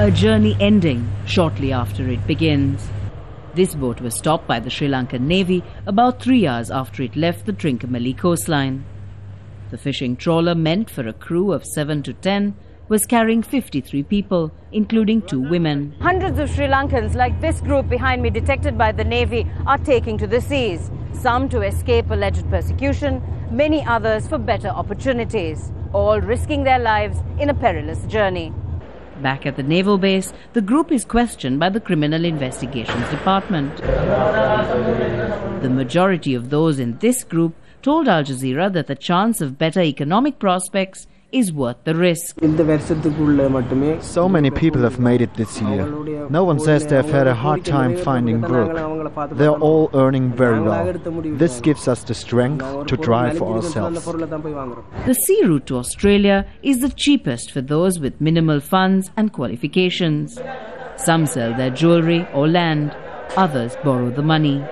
a journey ending shortly after it begins. This boat was stopped by the Sri Lankan Navy about three hours after it left the Trincomalee coastline. The fishing trawler, meant for a crew of 7 to 10, was carrying 53 people, including two women. Hundreds of Sri Lankans, like this group behind me, detected by the Navy, are taking to the seas. Some to escape alleged persecution, many others for better opportunities, all risking their lives in a perilous journey. Back at the naval base, the group is questioned by the Criminal Investigations Department. The majority of those in this group told Al Jazeera that the chance of better economic prospects is worth the risk. So many people have made it this year. No one says they've had a hard time finding work. They're all earning very well. This gives us the strength to drive for ourselves. The sea route to Australia is the cheapest for those with minimal funds and qualifications. Some sell their jewelry or land. Others borrow the money.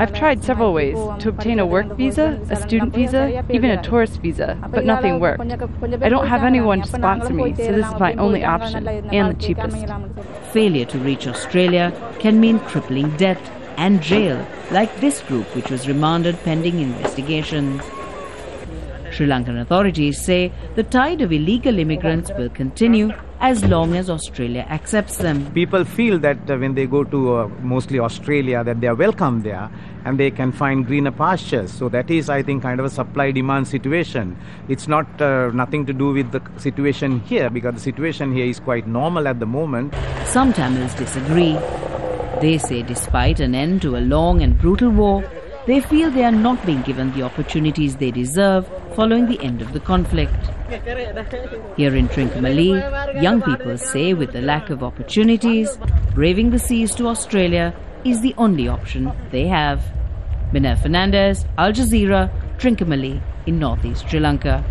I've tried several ways to obtain a work visa, a student visa, even a tourist visa, but nothing worked. I don't have anyone to sponsor me, so this is my only option and the cheapest. Failure to reach Australia can mean crippling debt and jail, like this group, which was remanded pending investigations. Sri Lankan authorities say the tide of illegal immigrants will continue as long as Australia accepts them. People feel that uh, when they go to uh, mostly Australia that they are welcome there and they can find greener pastures. So that is, I think, kind of a supply demand situation. It's not uh, nothing to do with the situation here because the situation here is quite normal at the moment. Some Tamils disagree. They say despite an end to a long and brutal war, they feel they are not being given the opportunities they deserve following the end of the conflict. Here in Trincomalee, young people say with the lack of opportunities, braving the seas to Australia is the only option they have. Minelle Fernandez, Al Jazeera, Trincomalee in northeast Sri Lanka.